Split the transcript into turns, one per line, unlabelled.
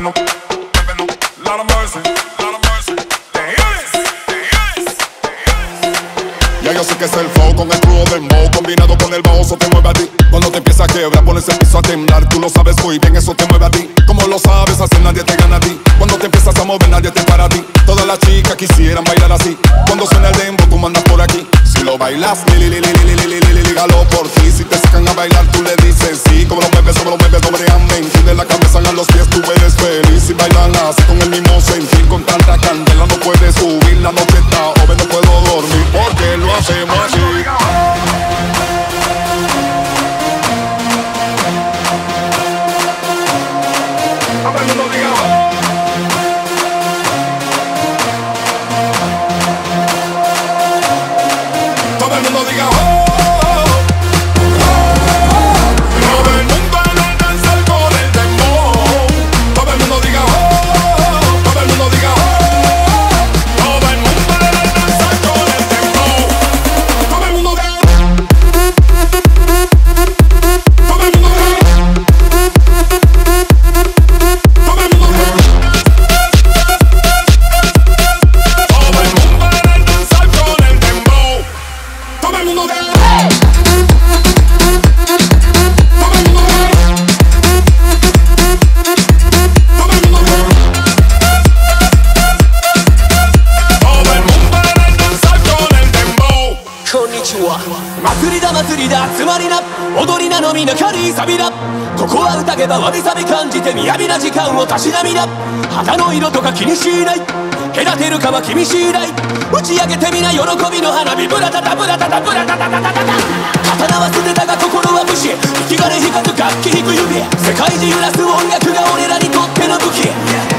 no,
Ya yo sé que es el flow con el crudo del mo Combinado con el bajo, te mueve a ti. Cuando te empieza a quebrar, pones el piso a temblar. Tú lo sabes muy bien, eso te mueve a ti. Como lo sabes hacer, nadie te gana a ti. Cuando te empiezas a mover, nadie te para a ti. Todas las chicas quisieran bailar así. Cuando suena el dembow, tú mandas por aquí. Si lo bailas, li, li, li, lígalo por ti. Si te sacan a bailar, tú le dices sí. Como lo mueves, como lo mueves, doble amén de la cabeza a los pies, tú eres bailarla, se con
祭りだ祭りだつまりな踊りなのみなかりサビだここは宴ばわびさび感じて雅な時間をたしなみな。旗の色とか気にしない。隔てるかは君次第打ち上げてみな喜びの花火。ブラタタブラタタブラタタタタタタ刀は捨てたが心は武士引き金光る楽器引く指世界中揺らす音楽が俺らにとっての武器